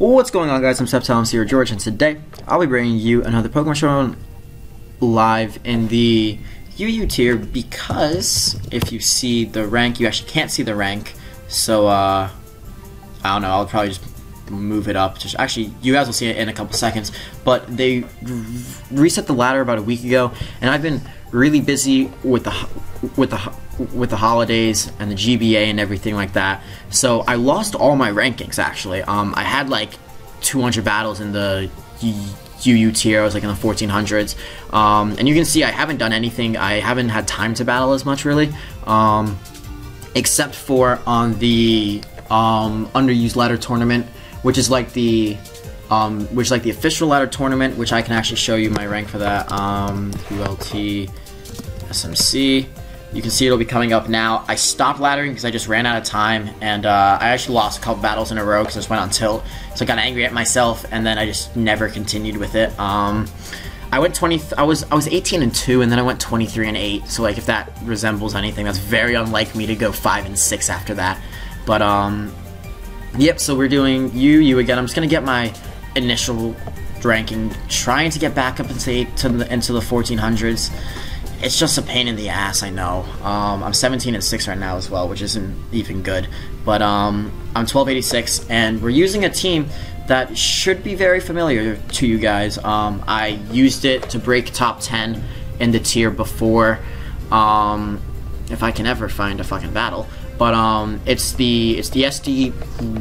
What's going on guys, I'm Sceptile, here George, and today I'll be bringing you another Pokemon Show live in the UU tier because if you see the rank, you actually can't see the rank, so uh, I don't know, I'll probably just move it up. Just Actually, you guys will see it in a couple seconds, but they reset the ladder about a week ago, and I've been really busy with the with the with the holidays and the GBA and everything like that. So I lost all my rankings actually. Um, I had like 200 battles in the UU tier. I was like in the 1400s. Um, and you can see I haven't done anything. I haven't had time to battle as much really. Um, except for on the um, underused ladder tournament, which is like the um, which like the official ladder tournament, which I can actually show you my rank for that. Um, ULT SMC. You can see it'll be coming up now. I stopped laddering because I just ran out of time, and uh, I actually lost a couple battles in a row because I just went on tilt. So I got angry at myself, and then I just never continued with it. Um, I went 20. I was I was 18 and two, and then I went 23 and eight. So like if that resembles anything, that's very unlike me to go five and six after that. But um, yep. So we're doing you you again. I'm just gonna get my initial ranking, trying to get back up into to the, into the 1400s it's just a pain in the ass. I know. Um, I'm 17 and six right now as well, which isn't even good. But um, I'm 1286, and we're using a team that should be very familiar to you guys. Um, I used it to break top 10 in the tier before. Um, if I can ever find a fucking battle. But um, it's the it's the SD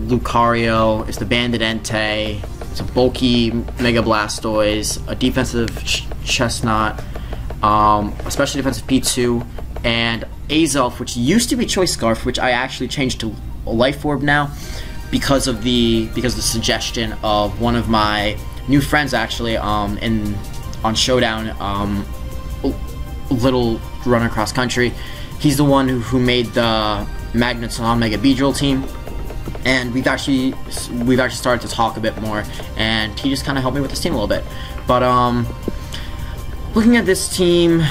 Lucario, it's the Banded Entei, it's a bulky Mega Blastoise, a defensive ch Chesnaught, um, especially defensive P2, and Azelf, which used to be Choice Scarf, which I actually changed to a Life Orb now because of the because of the suggestion of one of my new friends actually um, in on Showdown, um, little runner cross country. He's the one who, who made the Magneton Mega Beedrill team, and we've actually we've actually started to talk a bit more, and he just kind of helped me with this team a little bit. But um, Looking at this team,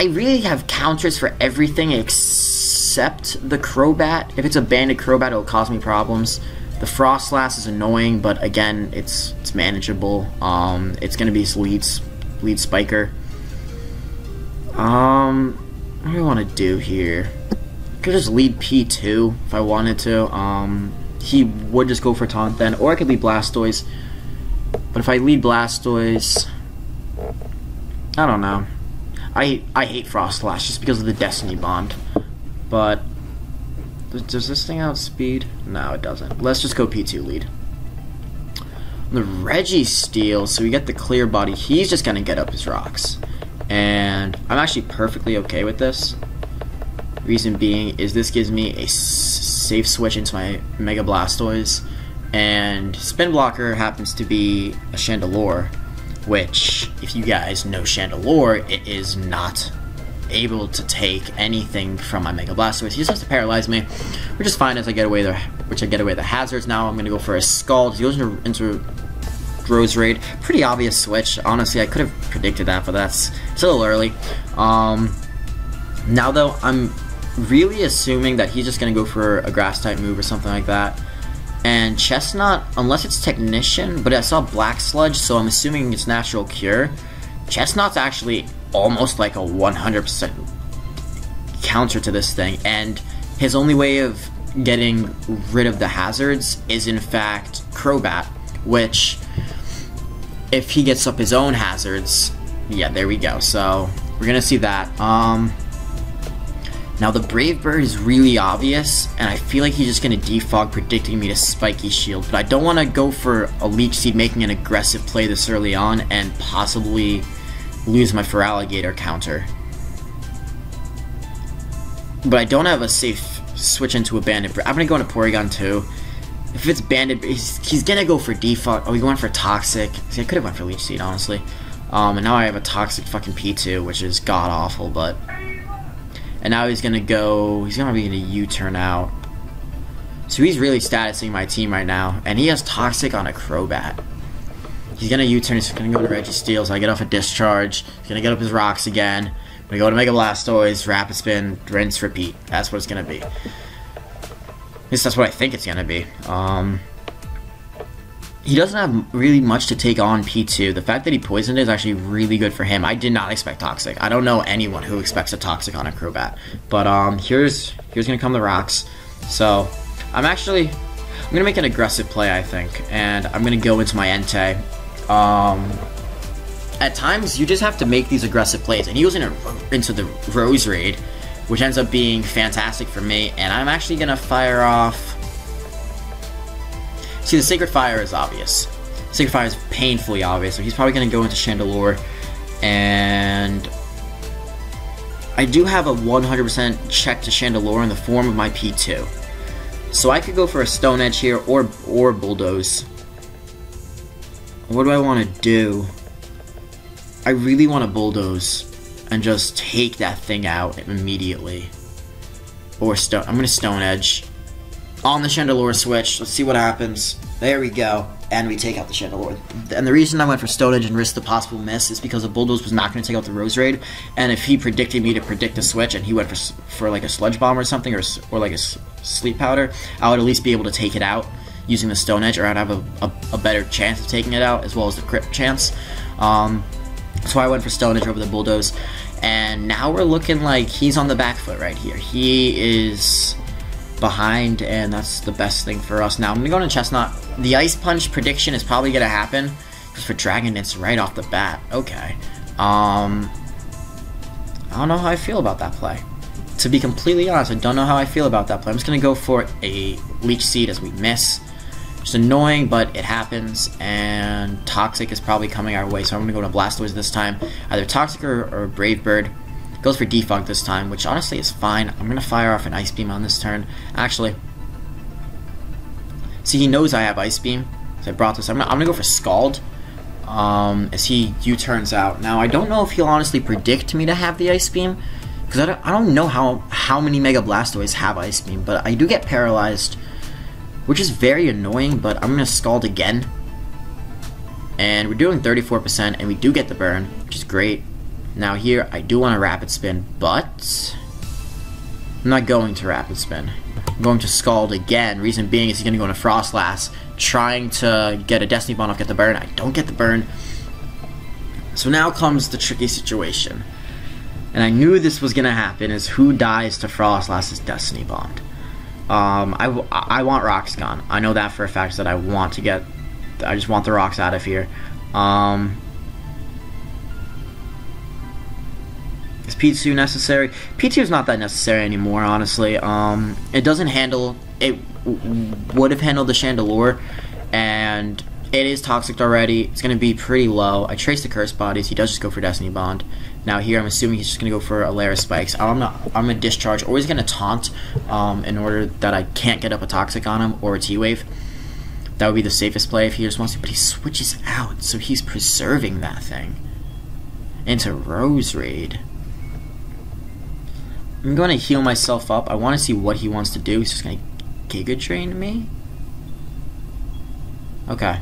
I really have counters for everything except the Crobat. If it's a banded Crobat, it'll cause me problems. The Froslass is annoying, but again, it's it's manageable. Um, it's gonna be lead, lead spiker. Um, what do I want to do here? Could just lead P2 if I wanted to. Um, he would just go for Taunt then, or I could lead Blastoise. But if I lead Blastoise, I don't know. I I hate Froslass just because of the Destiny Bond. But does this thing outspeed? No, it doesn't. Let's just go P2 lead. The Registeel, so we get the clear body. He's just gonna get up his rocks, and I'm actually perfectly okay with this. Reason being is this gives me a safe switch into my Mega Blastoise, and Spin Blocker happens to be a Chandelure, which, if you guys know Chandelure, it is not able to take anything from my Mega Blastoise. He just has to paralyze me, which is fine as I get away the which I get away the hazards. Now I'm gonna go for a Scald. He goes into, into Raid. Pretty obvious switch. Honestly, I could have predicted that, but that's it's a little early. Um, now though, I'm really assuming that he's just gonna go for a Grass type move or something like that. And Chesnaught, unless it's Technician, but I saw Black Sludge, so I'm assuming it's Natural Cure. Chesnaught's actually almost like a 100% counter to this thing, and his only way of getting rid of the hazards is in fact Crobat, which, if he gets up his own hazards, yeah, there we go. So, we're gonna see that. Um, now the Brave Bird is really obvious, and I feel like he's just going to defog predicting me to Spiky Shield, but I don't want to go for a Leech Seed making an aggressive play this early on and possibly lose my Feraligatr counter. But I don't have a safe switch into a Banded Bird. I'm going to go into Porygon2. If it's Banded, he's, he's going to go for defog. Oh, he going for Toxic. See, I could have went for Leech Seed, honestly. Um, and now I have a Toxic fucking P2, which is god-awful, but... And now he's gonna go. He's gonna be gonna U-turn out. So he's really statusing my team right now, and he has Toxic on a Crobat. He's gonna U-turn. He's gonna go to Registeel. So I get off a discharge. He's gonna get up his rocks again. I'm gonna go to Mega Blastoise, Rapid Spin, rinse, repeat. That's what it's gonna be. At least that's what I think it's gonna be. Um, he doesn't have really much to take on P2. The fact that he poisoned is actually really good for him. I did not expect Toxic. I don't know anyone who expects a Toxic on a Crobat. But um, here's here's gonna come the rocks. So I'm actually I'm gonna make an aggressive play, I think, and I'm gonna go into my Entei. Um, at times you just have to make these aggressive plays, and he goes into into the Roserade, which ends up being fantastic for me. And I'm actually gonna fire off. See, the Sacred Fire is obvious. Sacred Fire is painfully obvious, so he's probably going to go into Chandelure. And I do have a 100% check to Chandelure in the form of my P2. So I could go for a Stone Edge here or, or Bulldoze. What do I want to do? I really want to Bulldoze and just take that thing out immediately. Or Stone. I'm going to Stone Edge on the Chandelure switch. Let's see what happens. There we go. And we take out the Chandelure. And the reason I went for Stone Edge and risked the possible miss is because the Bulldoze was not going to take out the Roserade. And if he predicted me to predict a switch and he went for, for like a Sludge Bomb or something, or, or like a Sleep Powder, I would at least be able to take it out using the Stone Edge, or I'd have a, a, a better chance of taking it out, as well as the crit chance. Um, so I went for Stone Edge over the Bulldoze. And now we're looking like he's on the back foot right here. He is behind, and that's the best thing for us. Now, I'm going to go into Chesnaught. The Ice Punch prediction is probably going to happen, because for Dragon, it's right off the bat. Okay. Um, I don't know how I feel about that play. To be completely honest, I don't know how I feel about that play. I'm just going to go for a Leech Seed as we miss. Just annoying, but it happens, and Toxic is probably coming our way, so I'm going to go to Blastoise this time. Either Toxic or, or Brave Bird. Goes for Defog this time, which honestly is fine. I'm going to fire off an Ice Beam on this turn. Actually, see, he knows I have Ice Beam, so I brought this. I'm going to go for Scald um, as he U-turns out. Now, I don't know if he'll honestly predict me to have the Ice Beam, because I don't, I don't know how, how many Mega Blastoise have Ice Beam, but I do get paralyzed, which is very annoying, but I'm going to Scald again. And we're doing 34%, and we do get the burn, which is great. Now here, I do want a Rapid Spin, but I'm not going to Rapid Spin. I'm going to Scald again. Reason being is he's going to go into Froslass, trying to get a Destiny Bond off, get the burn. I don't get the burn. So now comes the tricky situation. And I knew this was going to happen, is who dies to Froslass's Destiny Bond. Um, I, I want rocks gone. I know that for a fact that I want to get... I just want the rocks out of here. Um, Is P2 necessary? P2 is not that necessary anymore, honestly. Um, it doesn't handle. It would have handled the Chandelure, and it is toxic already. It's going to be pretty low. I trace the curse bodies. He does just go for Destiny Bond. Now here, I'm assuming he's just going to go for Alaris Spikes. I'm not. I'm going to discharge, he's going to taunt, um, in order that I can't get up a toxic on him or a T Wave. That would be the safest play if he just wants to. But he switches out, so he's preserving that thing into Roserade. I'm going to heal myself up. I want to see what he wants to do. He's just going to Giga Drain me? Okay.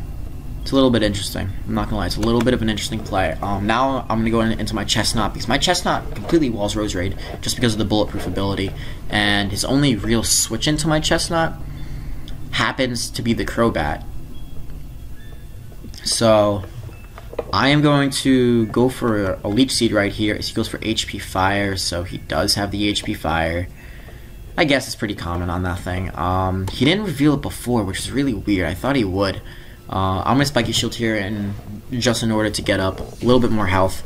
It's a little bit interesting. I'm not going to lie. It's a little bit of an interesting play. Um, now I'm going to go in, into my Chesnaught because my Chesnaught completely walls Roserade just because of the bulletproof ability. And his only real switch into my Chesnaught happens to be the Crobat. So I am going to go for a Leech Seed right here. He goes for HP Fire, so he does have the HP Fire. I guess it's pretty common on that thing. Um, he didn't reveal it before, which is really weird. I thought he would. Uh, I'm going to Spiky Shield here and just in order to get up a little bit more health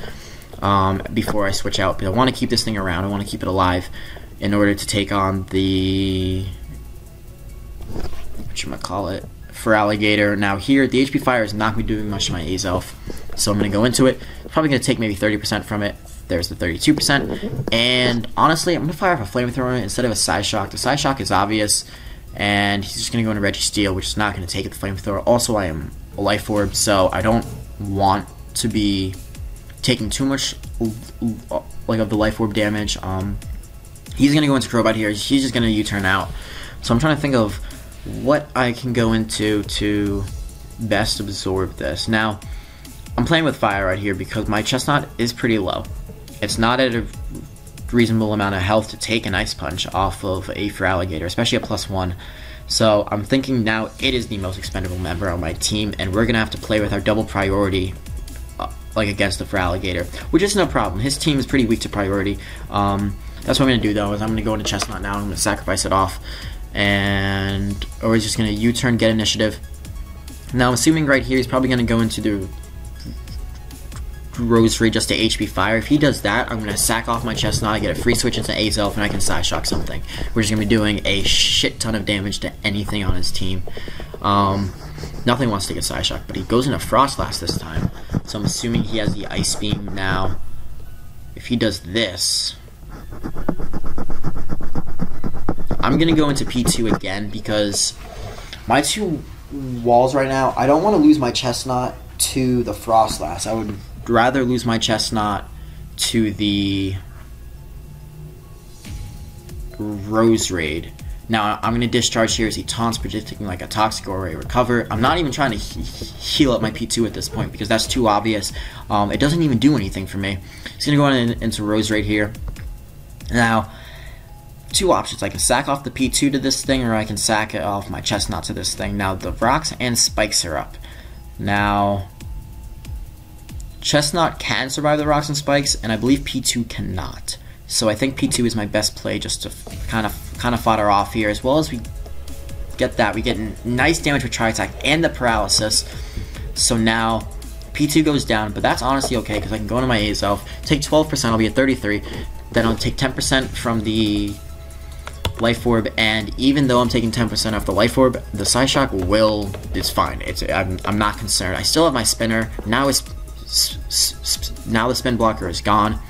um, before I switch out. But I want to keep this thing around. I want to keep it alive in order to take on the... What should I call it? Feraligatr. Now here, the HP Fire is not going to be doing much to my Azelf. So I'm going to go into it. Probably going to take maybe 30% from it. There's the 32%. And honestly, I'm going to fire off a Flamethrower instead of a Psyshock. The Psyshock is obvious. And he's just going to go into Registeel, which is not going to take the Flamethrower. Also, I am a Life Orb, so I don't want to be taking too much like of the Life Orb damage. Um, he's going to go into Crobat here. He's just going to U-turn out. So I'm trying to think of what I can go into to best absorb this. Now, I'm playing with fire right here because my Chesnaught is pretty low. It's not at a reasonable amount of health to take an Ice Punch off of a Feraligatr, especially a plus one. So I'm thinking now it is the most expendable member on my team, and we're gonna have to play with our double priority, uh, like against the Feraligatr, which is no problem. His team is pretty weak to priority. Um, that's what I'm gonna do though. Is I'm gonna go into Chesnaught now. I'm gonna sacrifice it off, and or he's just gonna U-turn, get initiative. Now I'm assuming right here he's probably gonna go into the Roserade just to HP Fire. If he does that, I'm going to sack off my Chesnaught, I get a free switch into Azelf, and I can Psyshock something. We're just going to be doing a shit ton of damage to anything on his team. Um, nothing wants to get Psyshock, but he goes into Froslass this time. So I'm assuming he has the Ice Beam now. If he does this... I'm going to go into P2 again because my two walls right now, I don't want to lose my Chesnaught to the Froslass. I would rather lose my Chesnaught to the Roserade. Now, I'm going to discharge here as he taunts, predicting like a Toxic or a Recover. I'm not even trying to he heal up my P2 at this point because that's too obvious. Um, it doesn't even do anything for me. He's going to go on in, into Roserade here. Now, two options. I can sack off the P2 to this thing, or I can sack it off my Chesnaught to this thing. Now, the rocks and spikes are up. Now, Chesnaught can survive the rocks and spikes, and I believe P2 cannot. So I think P2 is my best play just to kind of kind of fodder off here, as well as we get that. We get nice damage with Tri Attack and the Paralysis. So now P2 goes down, but that's honestly okay because I can go into my Azelf, take 12%, I'll be at 33. Then I'll take 10% from the Life Orb, and even though I'm taking 10% off the Life Orb, the Psyshock will, it's fine. It's I'm, I'm not concerned. I still have my Spinner. Now it's now the spin blocker is gone.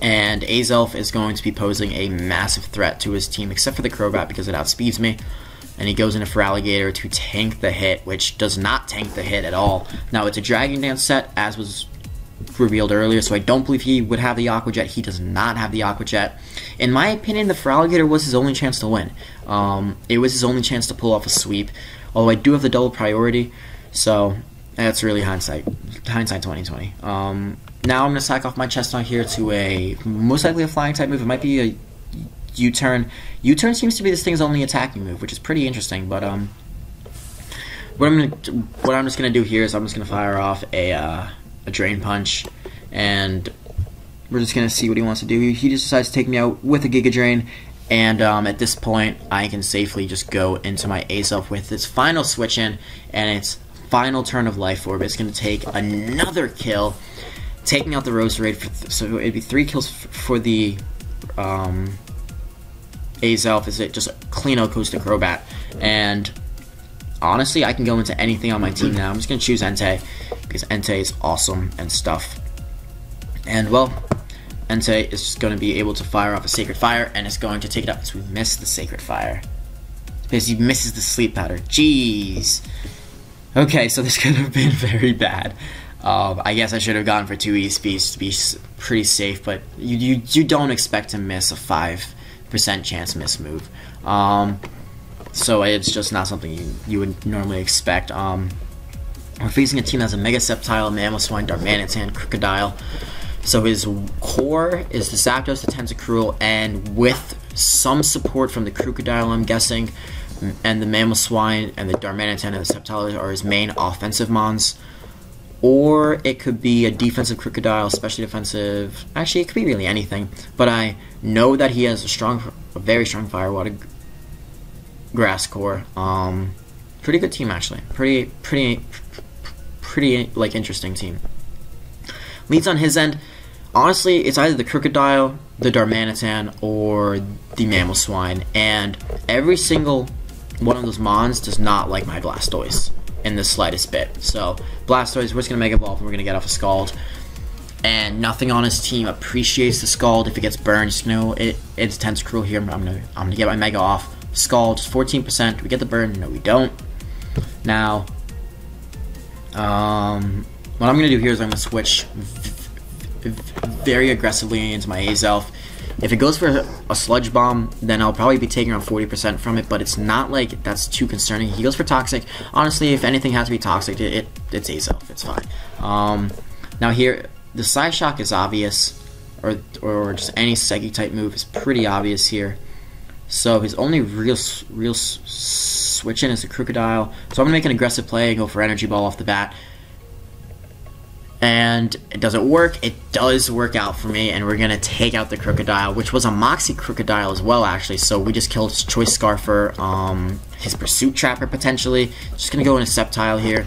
And Azelf is going to be posing a massive threat to his team, except for the Crobat because it outspeeds me. And he goes into Feraligatr to tank the hit, which does not tank the hit at all. Now, it's a Dragon Dance set, as was revealed earlier, so I don't believe he would have the Aqua Jet. He does not have the Aqua Jet. In my opinion, the Feraligatr was his only chance to win. Um, it was his only chance to pull off a sweep, although I do have the double priority, so that's really hindsight. Hindsight 2020. Um, now I'm going to sack off my Chesnaught here to a most likely a flying type move. It might be a U-turn. U-turn seems to be this thing's only attacking move, which is pretty interesting. But um, what I'm gonna what I'm just gonna do here is I'm just gonna fire off a uh, a drain punch, and we're just gonna see what he wants to do. He just decides to take me out with a Giga Drain, and um, at this point, I can safely just go into my Azelf with its final switch in, and it's final turn of Life Orb. It's going to take another kill, taking out the Roserade. For so it'd be three kills for the um, Azelf. Is it just a clean Coast Crobat? And honestly, I can go into anything on my team now. I'm just going to choose Entei because Entei is awesome and stuff. And well, Entei is going to be able to fire off a Sacred Fire, and it's going to take it out So we missed the Sacred Fire. Because he misses the Sleep Powder. Jeez. Okay, so this could have been very bad. Um, I guess I should have gone for two ESPs to be pretty safe, but you, you, you don't expect to miss a 5% chance miss move. Um, so it's just not something you, you would normally expect. Um, we're facing a team that's a Mega Sceptile, Mamoswine, Darmanitan, Krookodile. So his core is the Zapdos, the Tentacruel, and with some support from the Krookodile, I'm guessing, and the Mamoswine and the Darmanitan and the Sceptile are his main offensive mons. Or it could be a defensive Krookodile, especially defensive. Actually, it could be really anything. But I know that he has a strong, a very strong Fire Water Grass core. Um, pretty good team actually. Pretty, pretty, pretty like interesting team. Leads on his end. Honestly, it's either the Krookodile the Darmanitan, or the Mamoswine, and every single one of those Mons does not like my Blastoise in the slightest bit. So Blastoise, we're just gonna Mega Evolve and we're gonna get off a Scald. And nothing on his team appreciates the Scald. If it gets burned, just know it it's Tentacruel here. I'm gonna I'm gonna get my Mega off. Scald, 14%. We get the burn? No, we don't. Now, um, what I'm gonna do here is I'm gonna switch very aggressively into my Azelf. If it goes for a Sludge Bomb, then I'll probably be taking around 40% from it, but it's not like that's too concerning. He goes for Toxic. Honestly, if anything has to be Toxic, it, it it's Azelf. It's fine. Um, now here, the side Psyshock is obvious, or, or just any Segi type move is pretty obvious here. So his only real real switch in is the Krookodile. So I'm gonna make an aggressive play and go for Energy Ball off the bat. And it doesn't work. It does work out for me, and we're gonna take out the Krookodile, which was a Moxie Krookodile as well, actually. So we just killed Choice Scarfer, um, his Pursuit Trapper potentially. Just gonna go in a Sceptile here.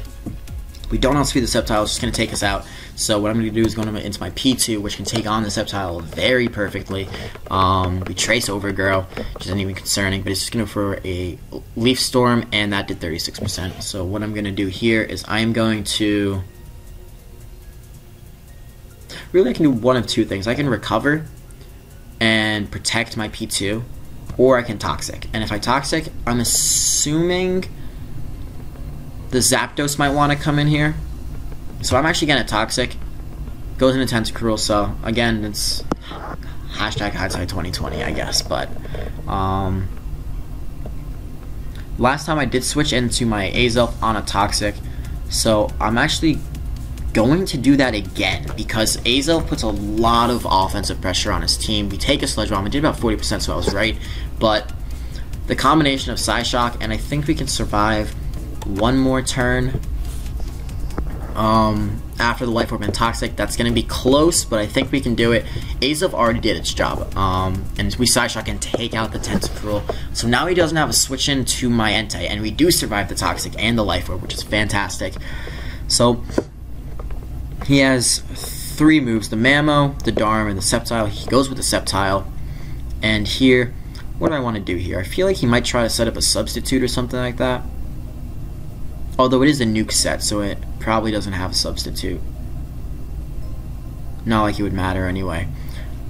We don't outspeed the Sceptile, it's just to take us out. So what I'm to do is go into my P2, which can take on the Sceptile very perfectly. Um, we trace Overgrow, which isn't even concerning, but it's just to for a Leaf Storm, and that did 36%. So what I'm to do here is I am going to... Really, I can do one of two things. I can recover and protect my P2, or I can Toxic. And if I Toxic, I'm assuming the Zapdos might want to come in here. So I'm actually getting a Toxic. Goes into Tentacruel, so again, it's hashtag hindsight 2020, I guess. But um, last time I did switch into my Azelf on a Toxic, so I'm actually going to do that again because Azelf puts a lot of offensive pressure on his team. We take a Sludge Bomb. I did about 40%, so I was right. But the combination of Psyshock, and I think we can survive one more turn um, after the Life Orb and Toxic. That's going to be close, but I think we can do it. Azelf already did its job, um, and we Psyshock and take out the Tentacruel. So now he doesn't have a switch in to my Entei, and we do survive the Toxic and the Life Orb, which is fantastic. So he has three moves, the Mammo, the Darm, and the Sceptile. He goes with the Sceptile, and here, what do I want to do here? I feel like he might try to set up a substitute or something like that. Although it is a nuke set, so it probably doesn't have a substitute. Not like it would matter anyway.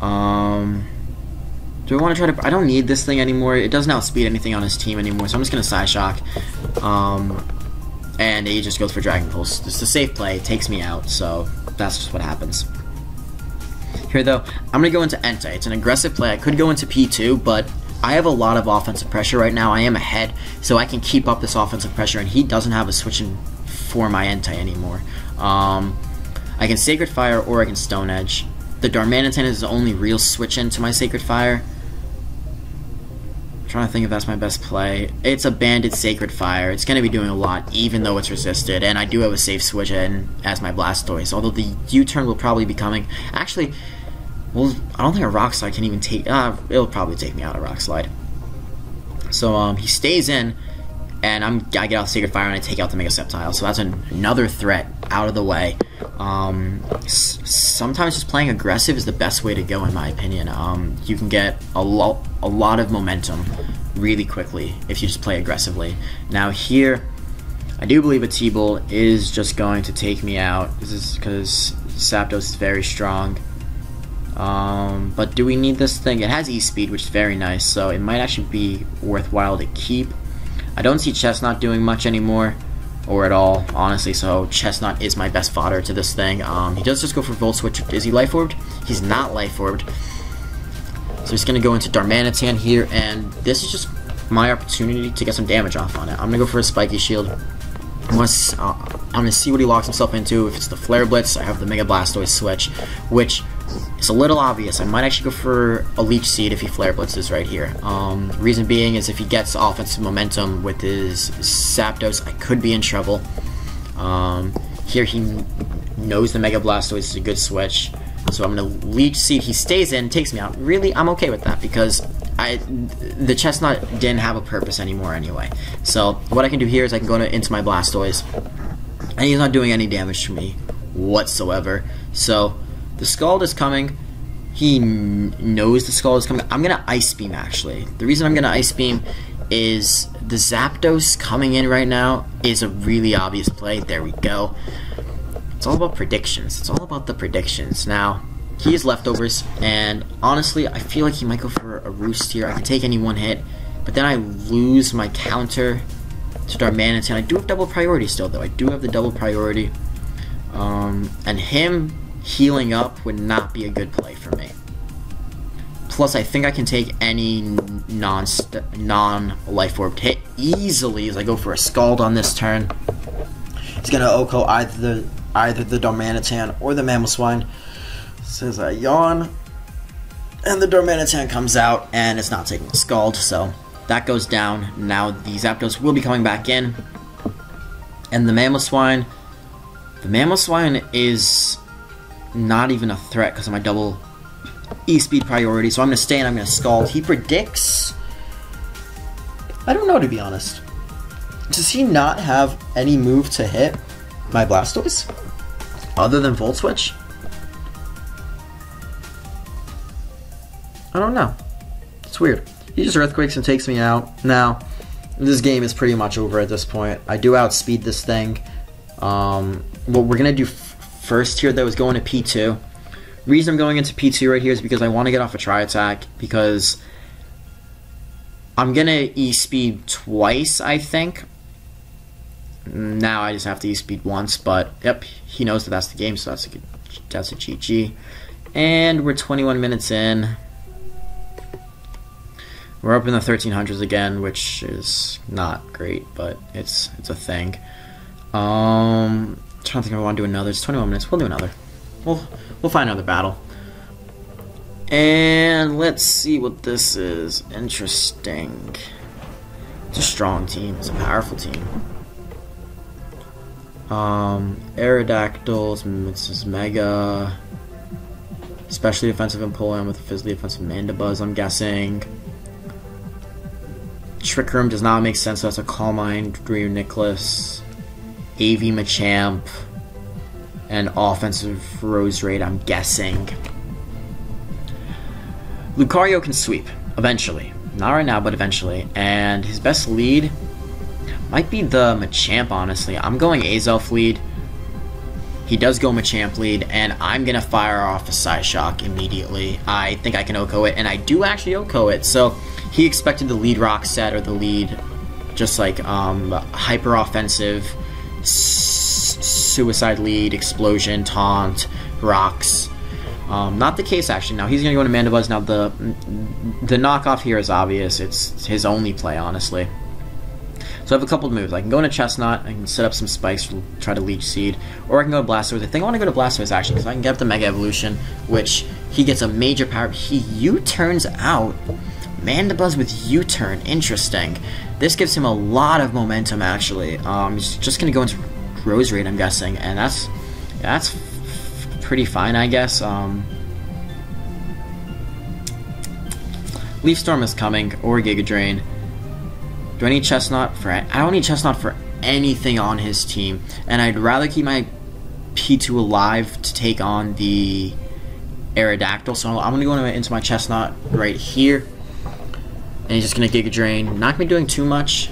Um, do I want to try to... I don't need this thing anymore. It doesn't outspeed anything on his team anymore, so I'm just going to Psyshock. Um, and he just goes for Dragon Pulse. It's a safe play. Takes me out, so that's just what happens. Here, though, I'm to go into Entei. It's an aggressive play. I could go into P2, but I have a lot of offensive pressure right now. I am ahead, so I can keep up this offensive pressure, and he doesn't have a switching for my Entei anymore. Um, I can Sacred Fire or I can Stone Edge. The Darmanitan is the only real switch into my Sacred Fire. I'm trying to think if that's my best play. It's a Banded Sacred Fire. It's going to be doing a lot, even though it's resisted, and I do have a safe switch in as my Blastoise, although the U-turn will probably be coming. Actually, well, I don't think a rock slide can even take. Uh, it'll probably take me out of rock slide. So um, he stays in, and I'm I get out Sacred Fire and I take out the Mega Sceptile. So that's an, another threat out of the way. Um, sometimes just playing aggressive is the best way to go, in my opinion. Um, you can get a lot a lot of momentum really quickly if you just play aggressively. Now here. I do believe a T-Bolt is just going to take me out. This is because Zapdos is very strong. Um, but do we need this thing? It has E-Speed, which is very nice, so it might actually be worthwhile to keep. I don't see Chesnaught doing much anymore, or at all, honestly, so Chesnaught is my best fodder to this thing. Um, he does just go for Volt Switch. Is he Life Orbed? He's not Life Orbed. So he's going to go into Darmanitan here, and this is just my opportunity to get some damage off on it. I'm going to go for a Spiky Shield. Once, uh, I'm going to see what he locks himself into. If it's the Flare Blitz, I have the Mega Blastoise switch, which it's a little obvious. I might actually go for a Leech Seed if he Flare Blitzes right here. Um, reason being is if he gets offensive momentum with his Zapdos, I could be in trouble. Um, here he knows the Mega Blastoise is a good switch. So I'm going to Leech Seed. He stays in, takes me out. Really, I'm okay with that because I the Chesnaught didn't have a purpose anymore anyway. So what I can do here is I can go to, into my Blastoise. And he's not doing any damage to me whatsoever. So the Scald is coming. He knows the Scald is coming. I'm going to Ice Beam, actually. The reason I'm going to Ice Beam is the Zapdos coming in right now is a really obvious play. There we go. It's all about predictions. It's all about the predictions. Now, he has leftovers, and honestly, I feel like he might go for a Roost here. I can take any one hit, but then I lose my counter to Darmanitan. I do have double priority still, though. I do have the double priority. Um, and him healing up would not be a good play for me. Plus, I think I can take any non non life orb hit easily as I go for a scald on this turn. It's gonna OHKO either the either the Darmanitan or the Mamoswine. Says I yawn, And the Darmanitan comes out, and it's not taking the Scald, so that goes down. Now the Zapdos will be coming back in. And the Mamoswine, the Mamoswine is not even a threat because of my double E-speed priority. So I'm going to stay and I'm going to Scald. He predicts... I don't know, to be honest. Does he not have any move to hit my Blastoise? Other than Volt Switch? I don't know. It's weird. He just Earthquakes and takes me out. Now, this game is pretty much over at this point. I do outspeed this thing. Um, what we're going to do first here, that was going to P2. Reason I'm going into P2 right here is because I want to get off a Tri Attack, because I'm going to E-Speed twice, I think. Now I just have to E-Speed once, but, yep, he knows that that's the game, so that's a, good, that's a GG. And we're 21 minutes in. We're up in the 1300s again, which is not great, but it's it's a thing. Um, I'm trying to think if I want to do another. It's 21 minutes. We'll do another. We'll we'll find another battle. And let's see what this is. Interesting. It's a strong team. It's a powerful team. Um, Aerodactyls, Mrs. Mega, especially defensive Empoleon with a physically offensive Mandibuzz, I'm guessing. Trick Room does not make sense, so that's a Calm Mind, Reuniclus, AV Machamp, and offensive Roserade, I'm guessing. Lucario can sweep, eventually. Not right now, but eventually. And his best lead might be the Machamp, honestly. I'm going Azelf lead. He does go Machamp lead, and I'm going to fire off a Psyshock immediately. I think I can OHKO it, and I do actually OHKO it, so he expected the lead rock set or the lead just like um, hyper offensive suicide lead explosion taunt rocks. Um, not the case actually. Now he's gonna go into mandibuzz now the the knockoff here is obvious. It's his only play honestly. So I have a couple of moves. I can go into Chesnaught, I can set up some spikes, try to leech seed, or I can go to Blastoise. I think I want to go to Blastoise actually, because I can get up the Mega Evolution, which he gets a major power. He U-turns out Mandibuzz with U-turn, interesting. This gives him a lot of momentum, actually. Um, he's just to go into Roserade, I'm guessing, and that's that's pretty fine, I guess. Um, Leaf Storm is coming, or Giga Drain. Do I need Chesnaught for... I don't need Chesnaught for anything on his team, and I'd rather keep my P2 alive to take on the Aerodactyl, so I'm to go into my Chesnaught right here and he's just going to Giga Drain. Not going to be doing too much.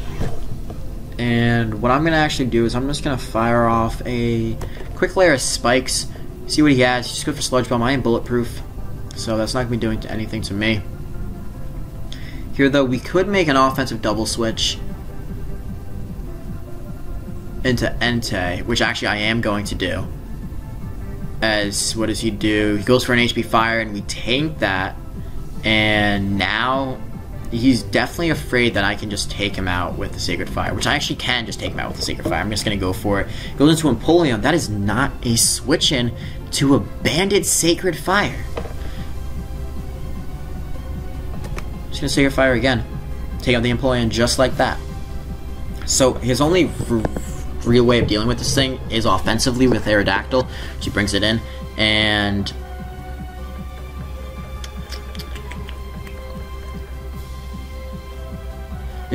And what I'm going to actually do is I'm just going to fire off a quick layer of spikes. See what he has. Just go for Sludge Bomb. I am bulletproof. So that's not going to be doing anything to me. Here, though, we could make an offensive double switch into Entei, which actually I am going to do. As, what does he do? He goes for an HP Fire, and we tank that. And now he's definitely afraid that I can just take him out with the Sacred Fire, which I actually can just take him out with the Sacred Fire. I'm just going to go for it. Goes into Empoleon. That is not a switch in to a Banded Sacred Fire. Just going to Sacred Fire again. Take out the Empoleon just like that. So his only real way of dealing with this thing is offensively with Aerodactyl. She brings it in, and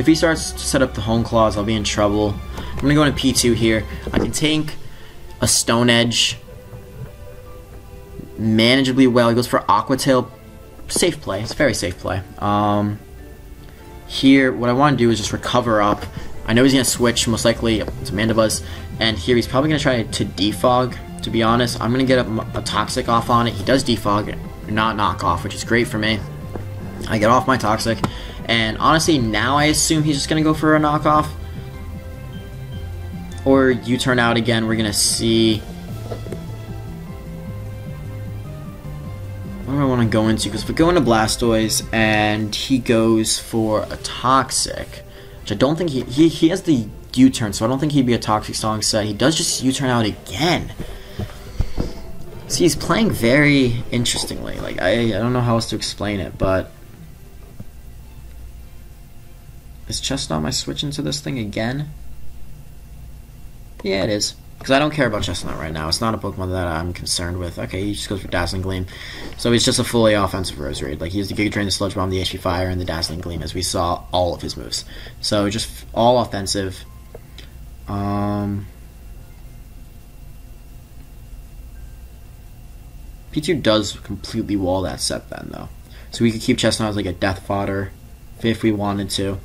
If he starts to set up the Hone Claws, I'll be in trouble. I'm to go into P2 here. I can tank a Stone Edge manageably well. He goes for Aqua Tail. Safe play. It's very safe play. Um, here, what I want to do is just recover up. I know he's going to switch, most likely, to Mandibuzz. And here, he's probably going to try to defog, to be honest. I'm going to get a, a Toxic off on it. He does defog, not knock off, which is great for me. I get off my Toxic. And honestly, now I assume he's just going to go for a knockoff. Or you turn out again, we're going to see... What do I want to go into? Because if we go into Blastoise and he goes for a Toxic, which I don't think he... He, he has the U-turn, so I don't think he'd be a Toxic Song set. He does just U-turn out again. See, he's playing very interestingly. Like I, I don't know how else to explain it, but is Chesnaught my switch into this thing again? Yeah, it is. Because I don't care about Chesnaught right now. It's not a Pokemon that I'm concerned with. Okay, he just goes for Dazzling Gleam. So he's just a fully offensive Roserade. Like, he has the Giga Drain, the Sludge Bomb, the HP Fire, and the Dazzling Gleam, as we saw all of his moves. So just all offensive. Um... P2 does completely wall that set then, though. So we could keep Chesnaught as like a death fodder if we wanted to.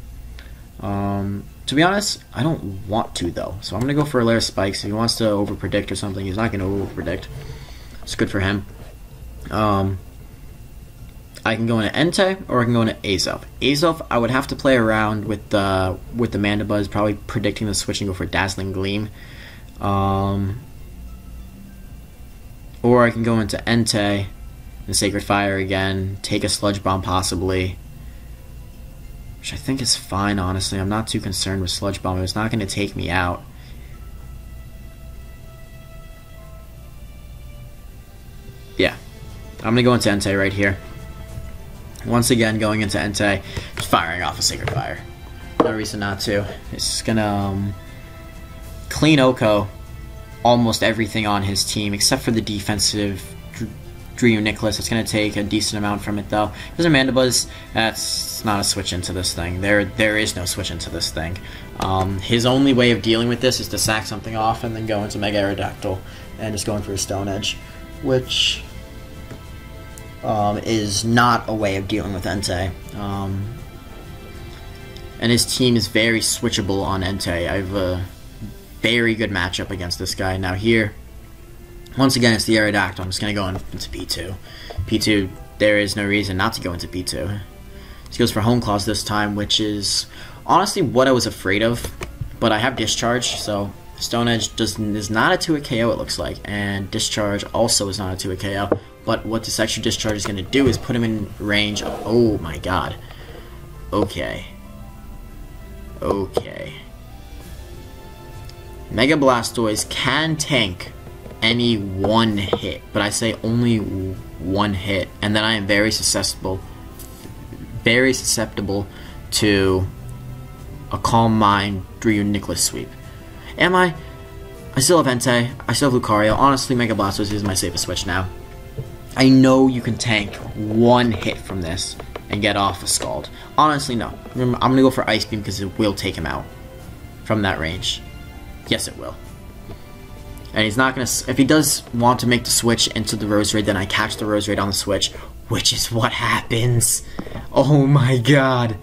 Um, to be honest, I don't want to though. So I'm gonna go for Alaris Spikes. If he wants to over predict or something, he's not gonna over predict. It's good for him. Um, I can go into Entei or I can go into Azelf. Azelf, I would have to play around with the with the Mandibuzz, probably predicting the switch and go for Dazzling Gleam. Um, or I can go into Entei and Sacred Fire again, take a Sludge Bomb possibly. Which I think is fine, honestly. I'm not too concerned with Sludge Bomb. It's not going to take me out. Yeah. I'm going to go into Entei right here. Once again, going into Entei, firing off a Sacred Fire. No reason not to. It's going to um, clean OHKO almost everything on his team except for the defensive Reuniclus. It's going to take a decent amount from it though. Because Mandibuzz, that's not a switch into this thing. There, there is no switch into this thing. Um, his only way of dealing with this is to sack something off and then go into Mega Aerodactyl and just going for a Stone Edge, which um, is not a way of dealing with Entei. Um, and his team is very switchable on Entei. I've a very good matchup against this guy. Now here, once again, it's the Aerodactyl. I'm just going to go into P2. P2, there is no reason not to go into P2. He goes for Hone Claws this time, which is honestly what I was afraid of. But I have Discharge, so Stone Edge does, is not a 2 a KO, it looks like. And Discharge also is not a 2 a KO. But what this extra Discharge is going to do is put him in range of... Oh my god. Okay. Okay. Mega Blastoise can tank any one hit, but I say only one hit, and then I am very susceptible, very susceptible to a Calm Mind Reuniclus sweep. Am I? I still have Entei, I still have Lucario. Honestly, Mega Blastoise is my safest switch now. I know you can tank one hit from this and get off a Scald. Honestly, no. I'm gonna go for Ice Beam because it will take him out from that range. Yes, it will. And he's not to... If he does want to make the switch into the Roserade, then I catch the Roserade on the switch, which is what happens. Oh my god.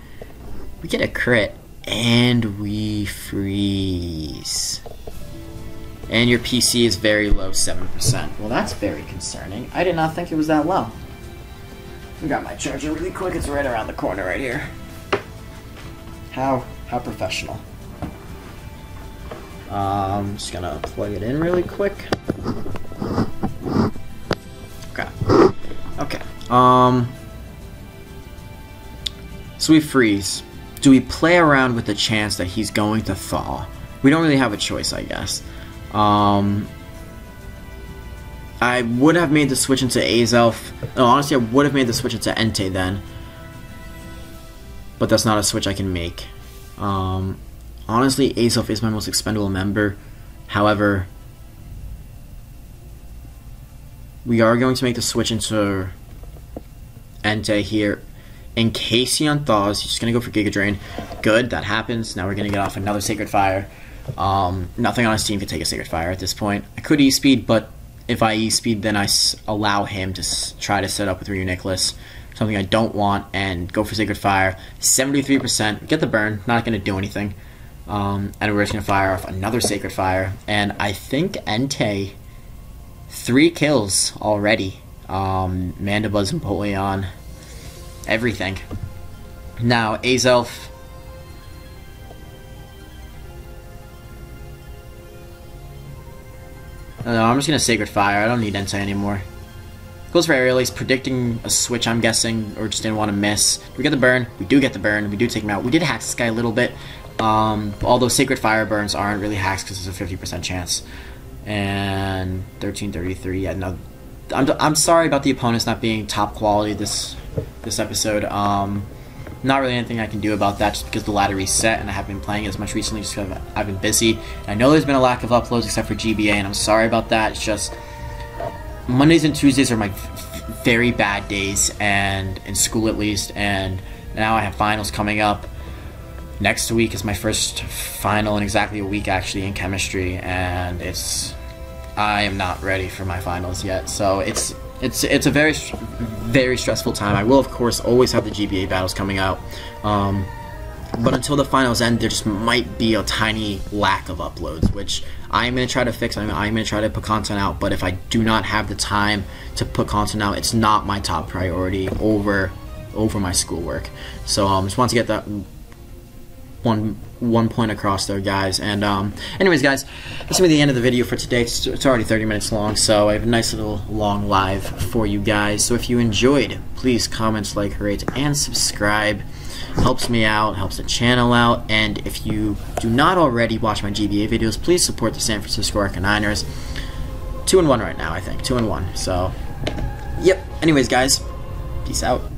We get a crit, and we freeze. And your PC is very low, 7%. Well, that's very concerning. I did not think it was that low. I got my charger really quick. It's right around the corner right here. How, how professional. Um, just gonna plug it in really quick. Okay. Okay. Um. So we freeze. Do we play around with the chance that he's going to thaw? We don't really have a choice, I guess. Um. I would have made the switch into Azelf. No, honestly, I would have made the switch into Entei then. But that's not a switch I can make. Um, Honestly, Azelf is my most expendable member. However, we are going to make the switch into Entei here. In case he unthaws, he's just going to go for Giga Drain. Good, that happens. Now we're going to get off another Sacred Fire. Um, nothing on his team can take a Sacred Fire at this point. I could E-Speed, but if I E-Speed, then I allow him to try to set up with Reuniclus. Something I don't want, and go for Sacred Fire. 73%. Get the burn. Not going to do anything. Um, and we're just to fire off another Sacred Fire. And I think Entei, three kills already. Um, Mandibuzz and Empoleon, everything. Now, Azelf. No, I'm just to Sacred Fire. I don't need Entei anymore. Goes for Aerial Ace, predicting a switch, I'm guessing, or just didn't want to miss. We get the burn. We do get the burn. We do take him out. We did hack this guy a little bit, um, although Sacred Fire burns aren't really hacks because there's a 50% chance. And 1333, yeah, no. I'm, I'm sorry about the opponents not being top quality this this episode. Um, not really anything I can do about that just because the ladder reset and I haven't been playing as much recently just because I've been busy. And I know there's been a lack of uploads except for GBA and I'm sorry about that. It's just Mondays and Tuesdays are my very bad days and in school at least and now I have finals coming up. Next week is my first final in exactly a week actually in chemistry and it's I am not ready for my finals yet. So it's it's it's a very very stressful time. I will of course always have the GBA battles coming out, um, but until the finals end, there just might be a tiny lack of uploads, which I'm gonna try to fix. I'm, I'm gonna try to put content out, but if I do not have the time to put content out, it's not my top priority over over my schoolwork. So um, just want to get that one one point across there, guys. And um, anyways, guys, this will be the end of the video for today. It's, it's, already 30 minutes long, so I have a nice little long live for you guys. So if you enjoyed, please comment, like, rate, and subscribe. Helps me out, helps the channel out, and if you do not already watch my GBA videos, please support the San Francisco Arcaniners. Two and one right now, I think. Two and one. So, yep. Anyways, guys, peace out.